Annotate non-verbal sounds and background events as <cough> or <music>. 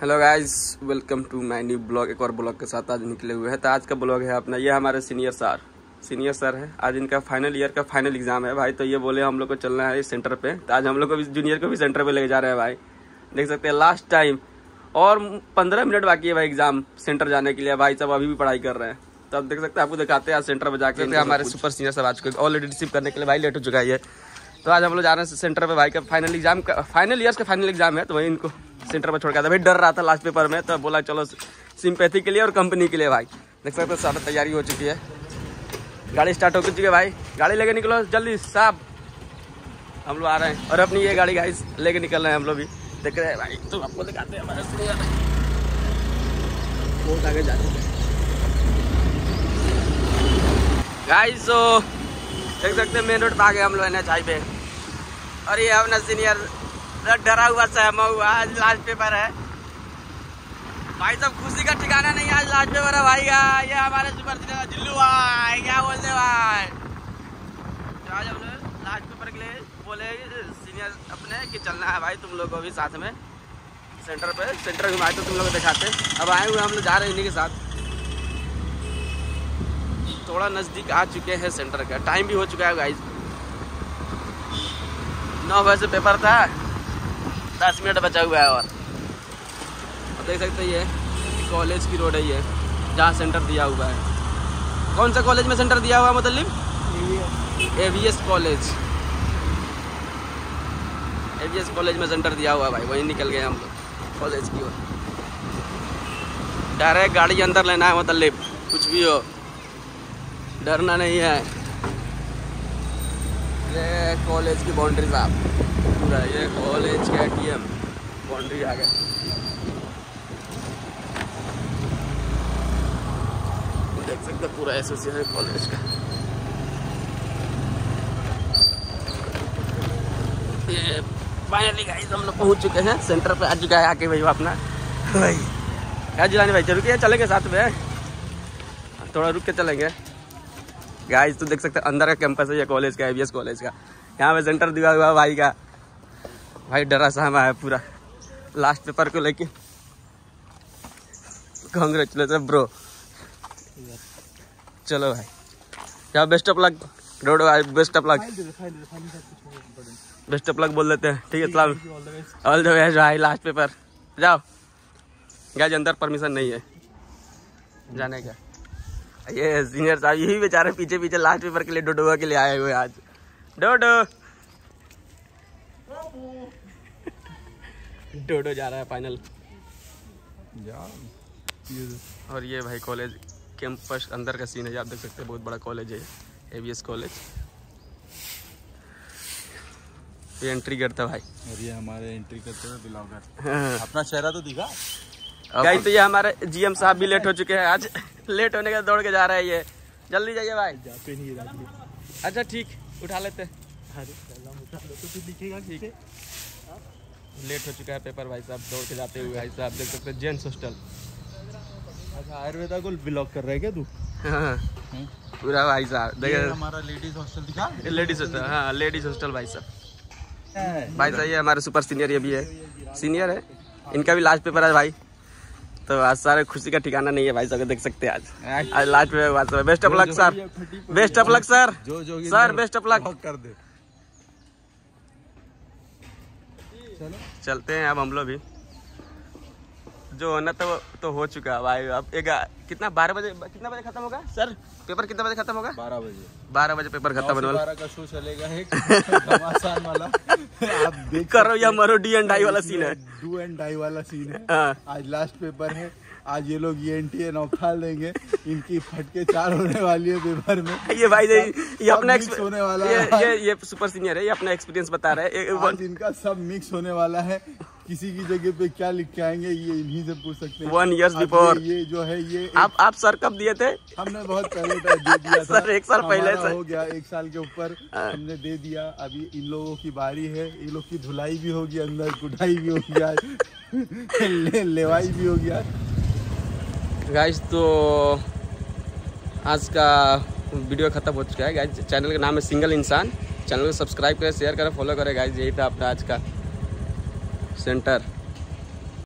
Hello guys welcome to my new vlog एक और blog के साथ आज निकले हुए हैं। तो आज का ब्लॉग है अपना ये हमारे सीनियर सर सीनियर सर है। आज इनका फाइनल ईयर का फाइनल एग्ज़ाम है भाई तो ये बोले हम लोग को चलना है इस सेंटर पे। तो आज हम लोग को भी जूनियर को भी सेंटर पे लेके जा रहे हैं भाई। देख सकते हैं लास्ट टाइम और पंद्रह मिनट बाकी है भाई एग्ज़ाम सेंटर जाने के लिए। भाई सब अभी भी पढ़ाई कर रहे हैं। तो अब देख सकते हैं आपको दिखाते हैं आज सेंटर पर जाकर हमारे सुपर सीनियर सर आज को ऑलरेडी रिसीव करने के लिए भाई लेट हो चुका है तो आज हम लोग जा रहे हैं सेंटर पर भाई का फाइनल एग्ज़ाम का फाइनल ईयर का फाइनल एग्ज़ाम है तो वही इनको सेंटर पर छोड़ गया था। भाई डर रहा था लास्ट पेपर में तो बोला चलो सिंपैथी के लिए और कंपनी के लिए भाई। देख सकते हो, सारा तैयारी हो चुकी है। गाड़ी स्टार्ट हो चुकी है भाई। गाड़ी लेके निकलो, जल्दी, साहब। हम लोग आ रहे हैं। और अपनी ये गाड़ी गाड़ी लेके निकल रहे हैं हम लोग भी। देख रहे हैं भाई तो आपको दिखाते हैं, हमारे बहुत आगे जा चुके हैं। गाइस तो देख सकते हैं मेन रोड पे आ गए हम लोग एन एच पे और ये अपना सीनियर डरा हुआ सहमा हुआ आज लास्ट पेपर है। भाई सब खुशी का ठिकाना नहीं, आज लास्ट पेपर है भाई का ये हमारे सुपर जिल्लू भाई, क्या बोलते भाई? आज हम लास्ट पेपर के लिए बोले सीनियर अपने कि चलना है भाई तुम लोग को भी साथ में। सेंटर पे सेंटर घुमाए तो तुम लोग दिखाते। अब आए हुए हम लोग जा रहे हैं इन्हीं के साथ। थोड़ा नज़दीक आ चुके हैं सेंटर का। टाइम भी हो चुका है गाइस नौ बजे पेपर था। दस मिनट बचा हुआ है और। अब देख सकते ये कॉलेज की रोड है ये, जहाँ सेंटर दिया हुआ है। कौन सा कॉलेज में सेंटर दिया हुआ है मतलब A V S college. A V S college में सेंटर दिया हुआ है भाई, वहीं निकल गए हम लोग, कॉलेज की ओर। डायरेक्ट गाड़ी अंदर लेना है मतलब कुछ भी हो। डरना नहीं है। कॉलेज की बाउंड्री साहब पूरा ये कॉलेज का एटीएम बाउंड्री आ गया। देख सकते पूरा एसोसिएशन कॉलेज का। ये फाइनली गाइस हम लोग पहुँच चुके हैं। सेंटर पे आ चुका है आके भाई अपना। भाई। क्या जिलानी भाई रुकिए चलेंगे साथ में। थोड़ा रुक के चलेंगे। गाइस तो देख सकते हैं अंदर का कैंपस है ये कॉलेज का एबीएस कॉलेज का। यहाँ पे सेंटर दिया हुआ भाई का। भाई डरा सहमा है पूरा। लास्ट पेपर को लेके। कॉन्ग्रेचुलेसन ब्रो चलो भाई। क्या best of luck road best of luck best of luck बोल देते हैं। ठीक है सलाम। ऑल द बेस्ट भाई लास्ट पेपर जाओ। गैज अंदर परमिशन नहीं है। जाने का ये सीनियर साहब यही बेचारे पीछे पीछे लास्ट पेपर के लिए डोडोगा के लिए आए हुए आज। डोडो। डोडो जा रहा है फाइनल और ये भाई कॉलेज कैंपस अंदर का सीन है आप देख सकते हैं बहुत बड़ा कॉलेज है एवीएस कॉलेज ये एंट्री करता भाई. और ये हमारे एंट्री करते हुए ब्लॉगर अपना चेहरा तो दिखा. गाइस तो ये हमारे जीएम साहब भी लेट हो चुके हैं आज. <laughs> लेट होने का दौड़ के जा रहा है ये. जल्दी जाइए भाई. जाते नहीं अच्छा ठीक. उठा लेते लेट हो चुका है पेपर भाई साहब दौड़ के जाते हुए भाई साहब देख सकते हैं जेंट्स हॉस्टल। अच्छा आयुर्वेदा को ब्लॉक कर रहा है क्या तू? पूरा भाई साहब ये देखिए हमारा लेडीज़ हॉस्टल दिखा। लेडीज़ हॉस्टल हाँ लेडीज़ हॉस्टल भाई साहब। भाई साहब ये हमारे सुपर सीनियर ये भी है। सीनियर है? इनका भी लास्ट पेपर है भाई। तो आज सारे खुशी का ठिकाना नहीं है भाई साहब देख सकते हैं आज। आज last paper best of luck sir best of luck sir sir best of luck कर दे। चलो चलते हैं अब हम लोग भी। जो होना तो तो हो चुका है भाई। अब एक कितना बारह बजे कितना बजे खत्म होगा? सर? पेपर कितना बजे खत्म होगा? बारह बजे। बारह बजे पेपर खत्म होने वाला का शो चलेगा एक। वाला। आप देख करो या मरो डी एंड डाई वाला सीन है। डू एंड डाई वाला सीन है। हाँ। आज लास्ट पेपर है। आज ये लोग ये एन टी देंगे। इनकी फटके चार होने वाली है पेपर में। ये भाई ये, ये अपना होने वाला ये, है। ये ये सुपर सीनियर है ये अपना एक्सपीरियंस बता रहा है। आज इनका सब मिक्स होने वाला है। किसी की जगह पे क्या लिख के आएँगे ये इन्हीं से पूछ सकते हैं। अब before. ये, जो है ये आप आप सर कब दिए थे? हमने बहुत पहले दे दिया था। सर, एक साल पहले हमारा से। हो गया एक साल के ऊपर। हमने दे दिया। अभी इन लोगों की बारी है। ये लोग की धुलाई भी होगी अंदर कुटाई भी होगी आज। <laughs> ले, लेवाई भी होगी आज। गाइस तो आज का वीडियो खत्म हो चुका है। गाइस चैनल का नाम है सिंगल इंसान चैनल को सब्सक्राइब करें शेयर करें फॉलो करें। गाइस यही था अपना आज का सेंटर